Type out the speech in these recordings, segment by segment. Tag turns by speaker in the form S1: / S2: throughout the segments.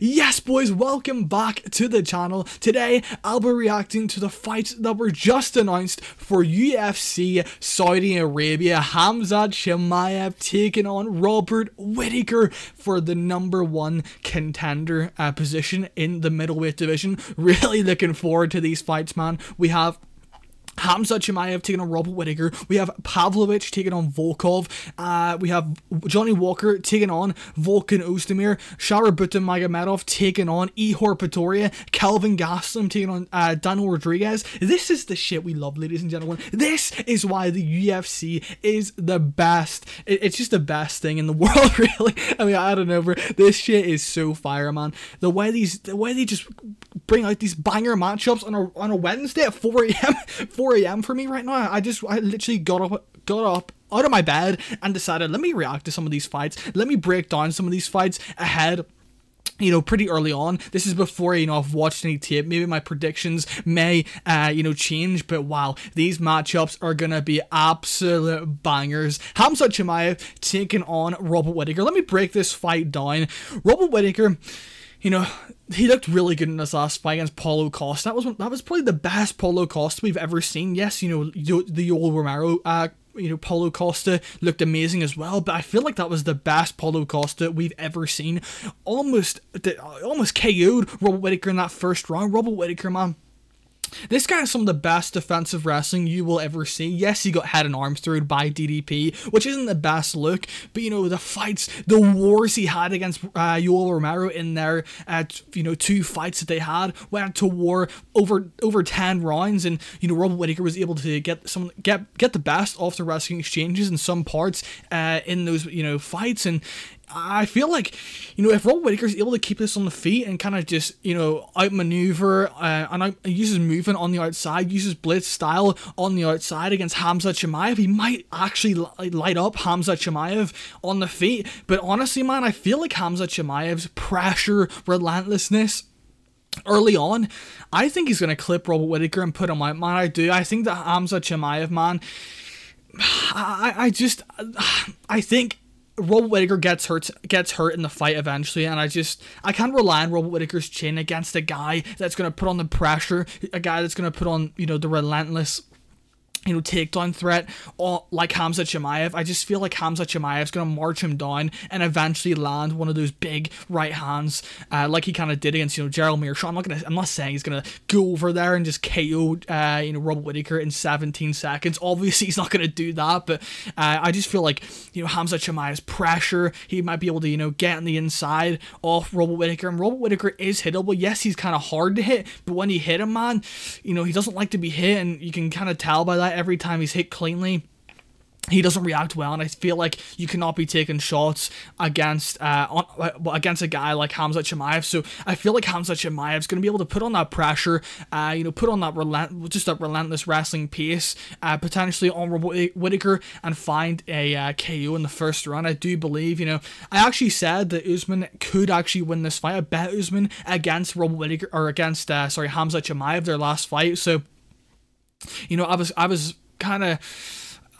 S1: Yes, boys, welcome back to the channel. Today, I'll be reacting to the fights that were just announced for UFC Saudi Arabia. Khamzat Chimaev taking on Robert Whittaker for the number one contender uh, position in the middleweight division. Really looking forward to these fights, man. We have Hamza Chimaev taking on Robert Whittaker. We have Pavlovich taking on Volkov. Uh, we have Johnny Walker taking on Volkan Oezdemir. Sharabutdin Magomedov taking on Ihor Potieria. Kelvin Gastelum taking on uh, Daniel Rodriguez. This is the shit we love, ladies and gentlemen. This is why the UFC is the best. It, it's just the best thing in the world, really. I mean, I don't know, bro. This shit is so fire, man. The way these, the way they just bring out these banger matchups on a on a Wednesday at 4 a.m. 4 a.m. for me right now. I just I literally got up got up out of my bed and decided let me react to some of these fights. Let me break down some of these fights ahead you know, pretty early on. This is before, you know, I've watched any tape. Maybe my predictions may, uh, you know, change, but wow, these matchups are going to be absolute bangers. Hamza Chimaev taking on Robert Whittaker. Let me break this fight down. Robert Whittaker you know, he looked really good in his last fight against Paulo Costa. That was that was probably the best Paulo Costa we've ever seen. Yes, you know, the Yoel Romero, uh, you know, Paulo Costa looked amazing as well, but I feel like that was the best Paulo Costa we've ever seen. Almost, almost KO'd Robert Whittaker in that first round. Robert Whittaker, man this guy is some of the best defensive wrestling you will ever see. Yes, he got head and arms thrown by DDP, which isn't the best look, but you know, the fights, the wars he had against uh, Yoel Romero in their, uh, you know, two fights that they had went to war over over 10 rounds, and you know, Robert Whittaker was able to get some, get, get the best off the wrestling exchanges in some parts uh, in those, you know, fights, and I feel like, you know, if Rob is able to keep this on the feet and kind of just, you know, outmaneuver uh, and out, uses movement on the outside, uses blitz style on the outside against Hamza Chimaev, he might actually light up Hamza Chimaev on the feet. But honestly, man, I feel like Hamza Chimaev's pressure, relentlessness, early on, I think he's going to clip Robert Whittaker and put him out, man. I do. I think that Hamza Chimaev, man, I, I just, I think Robert Whittaker gets hurt gets hurt in the fight eventually, and I just I can't rely on Robert Whittaker's chin against a guy that's gonna put on the pressure, a guy that's gonna put on you know the relentless you know, takedown threat or like Hamza Chimaev. I just feel like Hamza Chimaev's going to march him down and eventually land one of those big right hands uh, like he kind of did against, you know, Gerald Meerschaert. I'm not to, I'm not saying he's going to go over there and just KO, uh, you know, Robert Whittaker in 17 seconds. Obviously, he's not going to do that, but uh, I just feel like, you know, Hamza Chimaev's pressure, he might be able to, you know, get on the inside off Robert Whittaker. And Robert Whittaker is hittable. Yes, he's kind of hard to hit, but when he hit him, man, you know, he doesn't like to be hit, and you can kind of tell by that every time he's hit cleanly he doesn't react well, and I feel like you cannot be taking shots against uh on, uh, against a guy like Hamza Chimaev. So I feel like Hamza Chimaev's going to be able to put on that pressure, uh, you know, put on that relent just that relentless wrestling pace, uh, potentially on Whittaker and find a uh, KO in the first round. I do believe, you know, I actually said that Usman could actually win this fight. I bet Usman against Robert Whittaker or against uh, sorry Hamza Chimaev their last fight. So you know, I was I was kind of.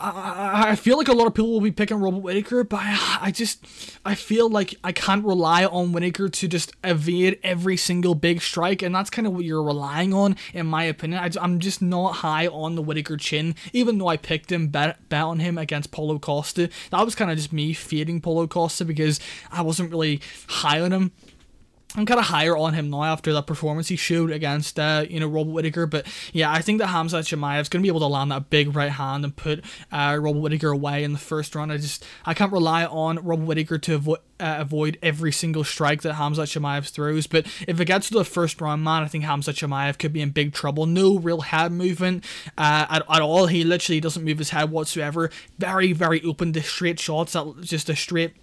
S1: I, I feel like a lot of people will be picking Robert Whittaker, but I, I just I feel like I can't rely on Whittaker to just evade every single big strike, and that's kind of what you're relying on, in my opinion. I, am just not high on the Whittaker chin, even though I picked him bet, bet on him against Paulo Costa. That was kind of just me fading Paulo Costa because I wasn't really high on him I'm kind of higher on him now after that performance he showed against, uh, you know, Robert Whittaker. But yeah, I think that Hamza Chimaev is going to be able to land that big right hand and put uh, Robert Whittaker away in the first round. I just I can't rely on Robert Whittaker to avoid uh, avoid every single strike that Hamza Chimaev throws. But if it gets to the first round, man, I think Hamza Chimaev could be in big trouble. No real head movement uh, at, at all. He literally doesn't move his head whatsoever. Very, very open to straight shots. That just a straight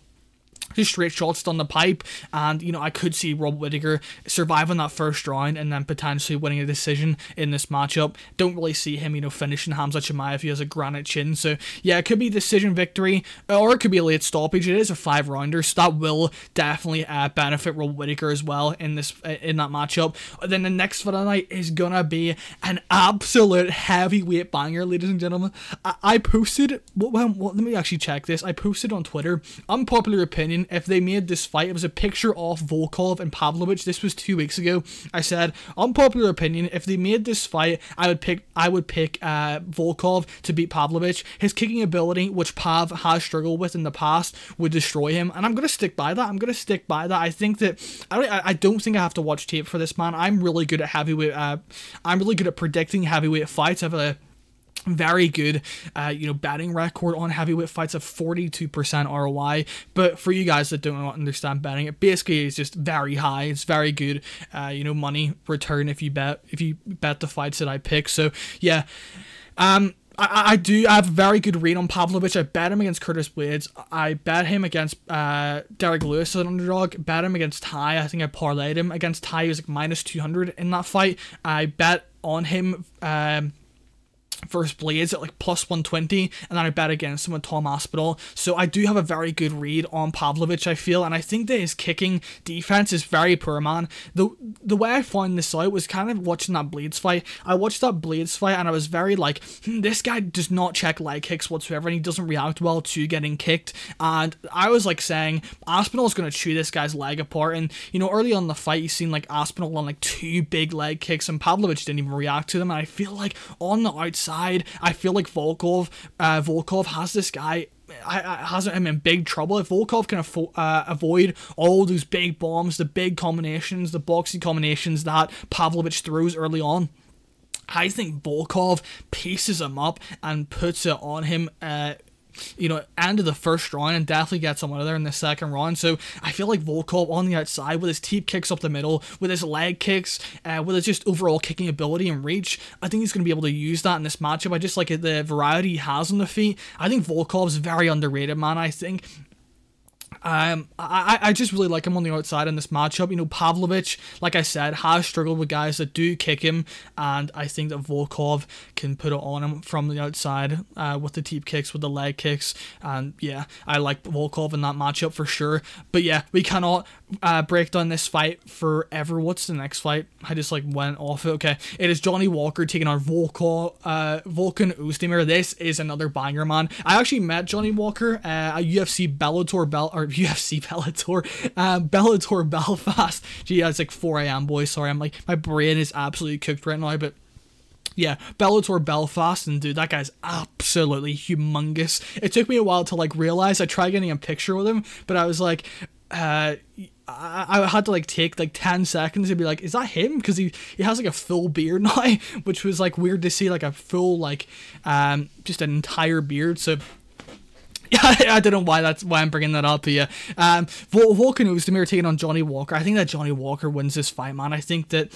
S1: just straight shots down the pipe, and you know I could see Rob Whittaker surviving that first round and then potentially winning a decision in this matchup. Don't really see him, you know, finishing Hamza Chimaev if he has a granite chin. So yeah, it could be decision victory, or it could be a late stoppage. It is a five rounder, so that will definitely uh, benefit Rob Whittaker as well in this uh, in that matchup. Then the next of the night is gonna be an absolute heavyweight banger, ladies and gentlemen. I, I posted. Let me actually check this. I posted on Twitter unpopular opinion if they made this fight, it was a picture of Volkov and Pavlovich. This was two weeks ago. I said, unpopular opinion, if they made this fight, I would pick I would pick uh, Volkov to beat Pavlovich. His kicking ability, which Pav has struggled with in the past, would destroy him, and I'm gonna stick by that. I'm gonna stick by that. I think that I don't, I don't think I have to watch tape for this man. I'm really good at heavyweight. Uh, I'm really good at predicting heavyweight fights. I have a very good uh, you know betting record on heavyweight fights of 42% ROI but for you guys that don't understand betting it basically is just very high it's very good uh, you know money return if you bet if you bet the fights that I pick so yeah um I, I do I have a very good read on Pavlovich. I bet him against Curtis Blaydes. I bet him against uh, Derrick Lewis as an underdog. Bet him against Tai. I think I parlayed him against Tai. He was like minus 200 in that fight. I bet on him um, versus Blaydes at like plus 120, and then I bet against him with Tom Aspinall. So I do have a very good read on Pavlovich, I feel, and I think that his kicking defense is very poor, man. The the way I found this out was kind of watching that Blaydes fight. I watched that Blaydes fight, and I was very like, hmm, this guy does not check leg kicks whatsoever, and he doesn't react well to getting kicked. And I was like saying, Aspinall's going to chew this guy's leg apart. And, you know, early on the fight, you seen like Aspinall on like two big leg kicks, and Pavlovich didn't even react to them. And I feel like on the outside, side. I feel like Volkov, uh, Volkov has this guy I, I, hasn't him in big trouble. If Volkov can uh, avoid all those big bombs, the big combinations, the boxing combinations that Pavlovich throws early on, I think Volkov pieces him up and puts it on him uh, you know, end of the first round and definitely get someone there in the second round. So I feel like Volkov on the outside with his teep kicks up the middle, with his leg kicks, uh, with his just overall kicking ability and reach, I think he's going to be able to use that in this matchup. I just like the variety he has on the feet. I think Volkov's very underrated, man. I think um, I, I just really like him on the outside in this matchup. You know, Pavlovich, like I said, has struggled with guys that do kick him, and I think that Volkov can put it on him from the outside uh, with the teep kicks, with the leg kicks, and yeah, I like Volkov in that matchup for sure. But yeah, we cannot uh, break down this fight forever. What's the next fight? I just like went off it. Okay, it is Johnny Walker taking on Volkov, uh, Volkan Oezdemir. This is another banger, man. I actually met Johnny Walker uh, at UFC Bellator Bell or UFC Bellator, uh, Bellator Belfast. Gee, it's like 4 a.m. boys. Sorry, I'm like my brain is absolutely cooked right now, but yeah, Bellator Belfast, and dude, that guy's absolutely humongous. It took me a while to like realize. I tried getting a picture with him, but I was like, uh, I, I had to like take like 10 seconds to be like, is that him? Because he, he has like a full beard now, which was like weird to see like a full like um just an entire beard. So I don't know why that's why I'm bringing that up here. Um, Volkan Oezdemir taking on Johnny Walker. I think that Johnny Walker wins this fight, man. I think that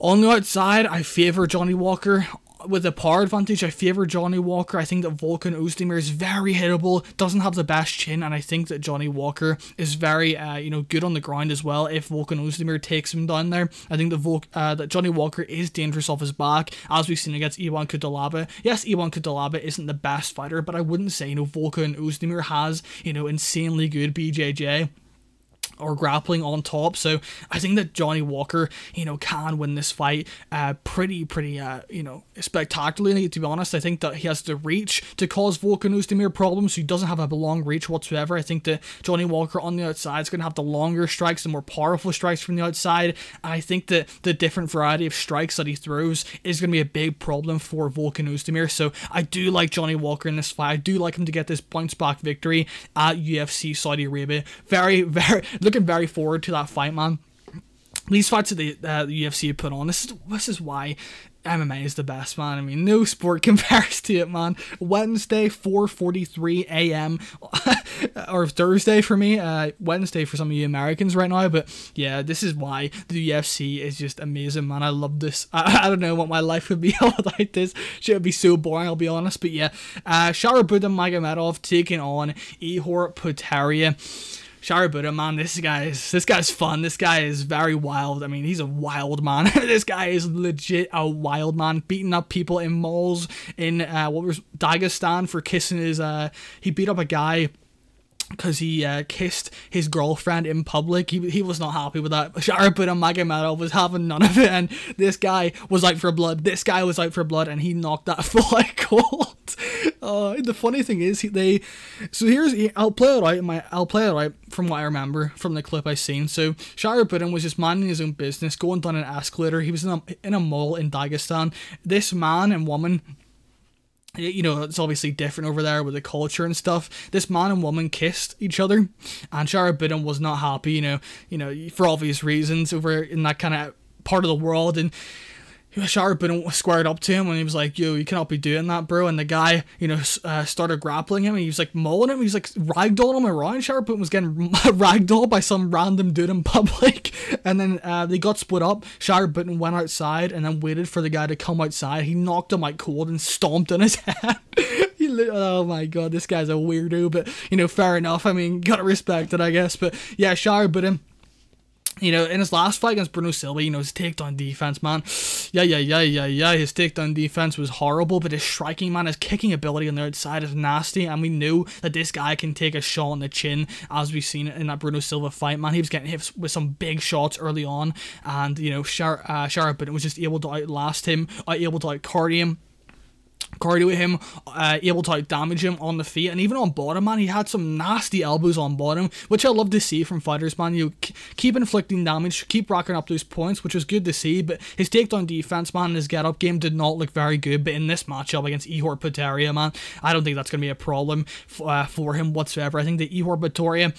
S1: on the outside, I favor Johnny Walker with the power advantage, I favour Johnny Walker. I think that Volkan Oezdemir is very hittable, doesn't have the best chin, and I think that Johnny Walker is very, uh, you know, good on the ground as well. If Volkan Oezdemir takes him down there, I think that Vol- uh, that Johnny Walker is dangerous off his back, as we've seen against Ion Cutelaba. Yes, Ion Cutelaba isn't the best fighter, but I wouldn't say, you know, Volkan Oezdemir has, you know, insanely good BJJ or grappling on top. So I think that Johnny Walker, you know, can win this fight uh, pretty, pretty, uh, you know, spectacularly. To be honest, I think that he has the reach to cause Volkan Oezdemir problems. He doesn't have a long reach whatsoever. I think that Johnny Walker on the outside is going to have the longer strikes, the more powerful strikes from the outside. And I think that the different variety of strikes that he throws is going to be a big problem for Volkan Oezdemir. So I do like Johnny Walker in this fight. I do like him to get this bounce back victory at UFC Saudi Arabia. Very, very looking very forward to that fight, man. These fights that the, uh, the UFC put on, this is this is why MMA is the best, man. I mean, no sport compares to it, man. Wednesday, 4:43 a.m. or Thursday for me. Uh, Wednesday for some of you Americans right now, but yeah, this is why the UFC is just amazing, man. I love this. I, I don't know what my life would be without this. Shit would be so boring, I'll be honest. But yeah, uh, Sharabutdin Magomedov taking on Ihor Potieria. Sharibuda, man, this guy is this guy's fun. This guy is very wild. I mean, he's a wild man. this guy is legit a wild man, beating up people in malls in uh, what was Dagestan for kissing his. Uh, he beat up a guy because he uh, kissed his girlfriend in public. He, he was not happy with that. Sharabutdin Magomedov was having none of it, and this guy was out for blood. This guy was out for blood, and he knocked that full out cold. uh, the funny thing is, they. So here's I'll play it out. My I'll play it out from what I remember from the clip I seen. So Sharabutdin was just minding his own business, going down an escalator. He was in a in a mall in Dagestan. This man and woman you know, it's obviously different over there with the culture and stuff. This man and woman kissed each other, and Sharabutdin was not happy. You know, you know, for obvious reasons over in that kind of part of the world, and Shara squared up to him and he was like, "Yo, you cannot be doing that, bro." And the guy, you know, uh, started grappling him. and He was like mauling him. He was like ragdolling him around. Shara was getting ragdolled by some random dude in public. And then uh, they got split up. Shara went outside and then waited for the guy to come outside. He knocked him out cold and stomped on his head. oh my god, this guy's a weirdo. But you know, fair enough. I mean, gotta respect it, I guess. But yeah, Shara you know, in his last fight against Bruno Silva, you know, his takedown defense, man. Yeah, yeah, yeah, yeah, yeah. His takedown defense was horrible, but his striking, man, his kicking ability on the outside is nasty. And we knew that this guy can take a shot on the chin, as we've seen in that Bruno Silva fight, man. He was getting hit with some big shots early on. And, you know, Shar- uh, was just able to outlast him, uh, able to out cardio him cardio him, uh, able to damage him on the feet, and even on bottom, man, he had some nasty elbows on bottom, which I love to see from fighters, man. You keep inflicting damage, keep racking up those points, which was good to see, but his takedown defense, man, his get up game did not look very good, but in this matchup against Ihor Potieria, man, I don't think that's going to be a problem uh, for him whatsoever. I think that Ihor Potieria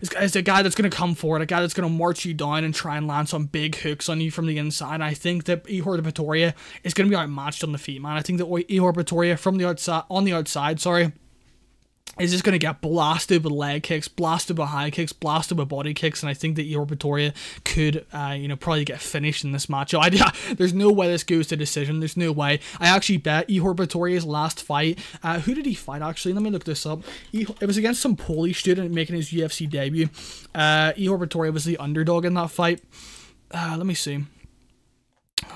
S1: is, a guy that's going to come forward, a guy that's going to march you down and try and land some big hooks on you from the inside. I think that Ihor Potieria is going to be outmatched on the feet, man. I think that Ihor Potieria from the outside, on the outside, sorry, is just going to get blasted with leg kicks, blasted with high kicks, blasted with body kicks, and I think that Potieria could, uh, you know, probably get finished in this match. I, there's no way this goes to decision. There's no way. I actually bet Ihor Potieria's last fight. Uh, who did he fight actually? Let me look this up. It was against some Polish student making his UFC debut. Uh, Potieria was the underdog in that fight. Uh, let me see.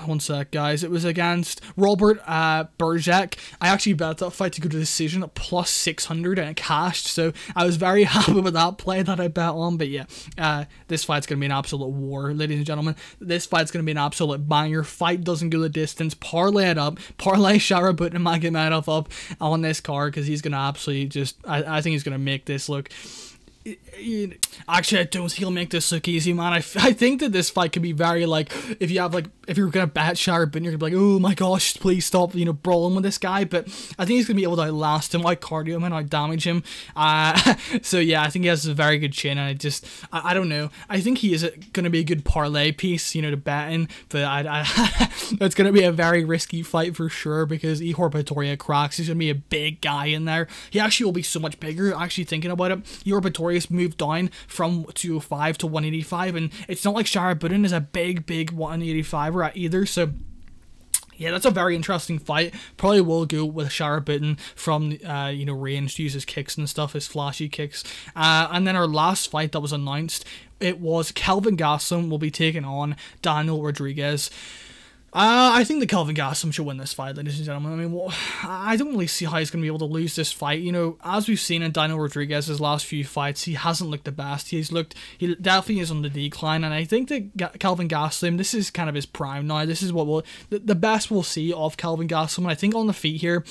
S1: One sec, guys. It was against Robert uh, Bryczek. I actually bet that fight to go to decision at plus 600 and it cashed, so I was very happy with that play that I bet on. But yeah, uh, this fight's going to be an absolute war, ladies and gentlemen. This fight's going to be an absolute banger. Fight doesn't go the distance. Parlay it up. Parlay Sharabutdin Magomedov up on this card because he's going to absolutely just, I, I think he's going to make this look actually, I don't think he'll make this look easy, man. I, I think that this fight could be very like if you have like if you're gonna bat Sharp and you're gonna be like, oh my gosh, please stop, you know, brawling with this guy. But I think he's gonna be able to outlast him, out cardio him, and out damage him. Uh, so yeah, I think he has a very good chin, and I just I, I don't know. I think he is gonna be a good parlay piece, you know, to bet in. But I, I it's gonna be a very risky fight for sure because Ihor Potieria cracks. He's gonna be a big guy in there. He actually will be so much bigger. Actually thinking about it, Ihor Potieria moved down from 205 to 185, and it's not like Sharabutdin is a big, big 185er at either, so yeah, that's a very interesting fight. Probably will go with Sharabutdin from uh, you know range to use his kicks and stuff, his flashy kicks. Uh, and then our last fight that was announced, it was Kelvin Gastelum will be taking on Daniel Rodriguez. Uh, I think the Kelvin Gastelum should win this fight, ladies and gentlemen. I mean, well, I don't really see how he's going to be able to lose this fight. You know, as we've seen in Daniel Rodriguez's last few fights, he hasn't looked the best. He's looked, he definitely is on the decline, and I think that Kelvin Gastelum, this is kind of his prime now. This is what we'll, the, the best we'll see of Kelvin Gastelum. I think on the feet here,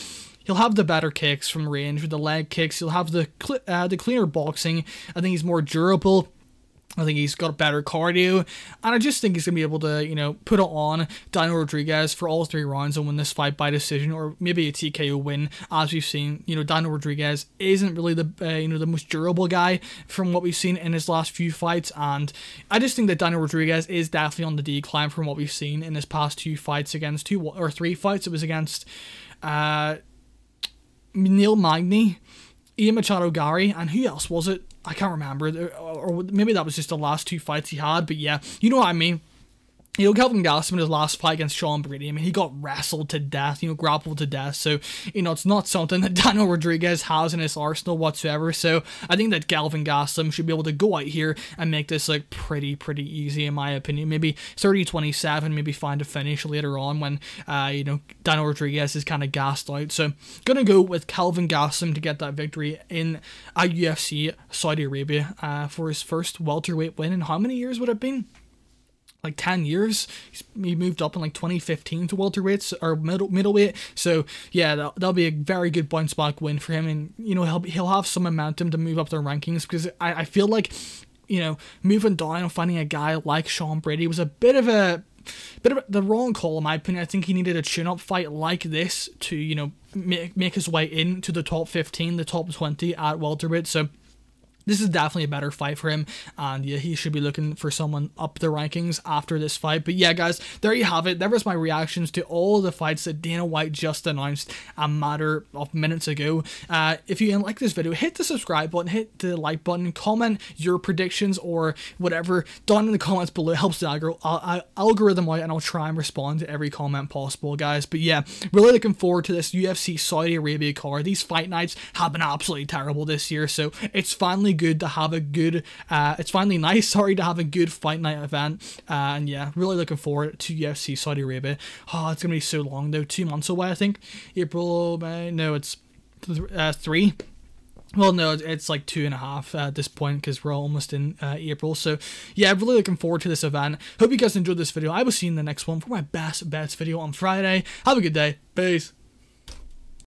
S1: he'll have the better kicks from range with the leg kicks. He'll have the uh, the cleaner boxing. I think he's more durable I think he's got better cardio, and I just think he's gonna be able to, you know, put it on Daniel Rodriguez for all three rounds and win this fight by decision or maybe a TKO win. As we've seen, you know, Daniel Rodriguez isn't really the uh, you know the most durable guy from what we've seen in his last few fights, and I just think that Daniel Rodriguez is definitely on the decline from what we've seen in his past two fights against two or three fights. It was against uh, Neil Magny, Ian Machado Garry, and who else was it? I can't remember, or maybe that was just the last two fights he had. But yeah, you know what I mean you know, Kelvin Gastelum in his last fight against Sean Brady, I mean, he got wrestled to death, you know, grappled to death. So, you know, it's not something that Daniel Rodriguez has in his arsenal whatsoever. So, I think that Kelvin Gastelum should be able to go out here and make this like pretty, pretty easy, in my opinion. Maybe 30 27, maybe find a finish later on when, uh, you know, Daniel Rodriguez is kind of gassed out. So, gonna go with Kelvin Gastelum to get that victory in a UFC Saudi Arabia uh, for his first welterweight win. In how many years would it have been? Like 10 years. he moved up in like 2015 to welterweight or middle middleweight. So yeah, that, that'll be a very good bounce back win for him, and you know he'll he'll have some momentum to move up the rankings because I, I feel like you know moving down and finding a guy like Sean Brady was a bit of a bit of the wrong call in my opinion. I think he needed a tune-up fight like this to you know make make his way into the top 15, the top 20 at welterweight. So this is definitely a better fight for him, and yeah, he should be looking for someone up the rankings after this fight. But yeah, guys, there you have it. There was my reactions to all the fights that Dana White just announced a matter of minutes ago. Uh, if you like this video, hit the subscribe button, hit the like button, comment your predictions or whatever down in the comments below. It helps the algor- algorithm out, and I'll try and respond to every comment possible, guys. But yeah, really looking forward to this UFC Saudi Arabia card. These fight nights have been absolutely terrible this year, so it's finally good to have a good. Uh, it's finally nice, sorry, to have a good fight night event. Uh, and yeah, really looking forward to UFC Saudi Arabia. Oh, it's gonna be so long though, two months away, I think. April, May. No, it's th- uh, three. Well, no, it's like two and a half at this point because we're almost in uh, April. So, yeah, really looking forward to this event. Hope you guys enjoyed this video. I will see you in the next one for my best bets video on Friday. Have a good day. Peace.